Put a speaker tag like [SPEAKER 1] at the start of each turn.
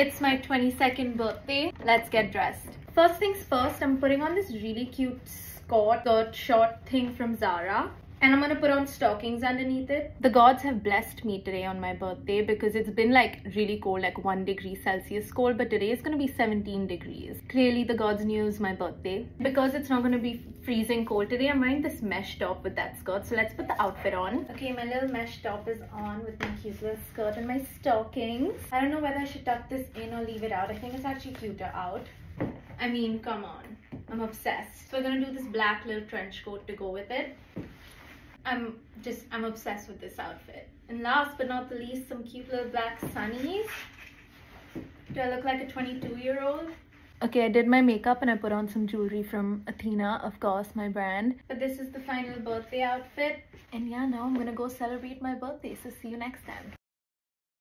[SPEAKER 1] It's my 22nd birthday. Let's get dressed. First things first, I'm putting on this really cute skirt, short thing from Zara and I'm gonna put on stockings underneath it. The gods have blessed me today on my birthday because it's been like really cold, like one degree Celsius cold, but today is gonna be 17 degrees. Clearly the gods knew it was my birthday. Because it's not gonna be freezing cold today, I'm wearing this mesh top with that skirt. So let's put the outfit on. Okay, my little mesh top is on with my cute little skirt and my stockings. I don't know whether I should tuck this in or leave it out. I think it's actually cuter out. I mean, come on. I'm obsessed. So we're gonna do this black little trench coat to go with it. I'm just, I'm obsessed with this outfit. And last but not the least, some cute little black sunnies. Do I look like a 22 year old? Okay, I did my makeup and I put on some jewelry from Athena, of course, my brand. But this is the final birthday outfit. And yeah, now I'm gonna go celebrate my birthday. So see you next time.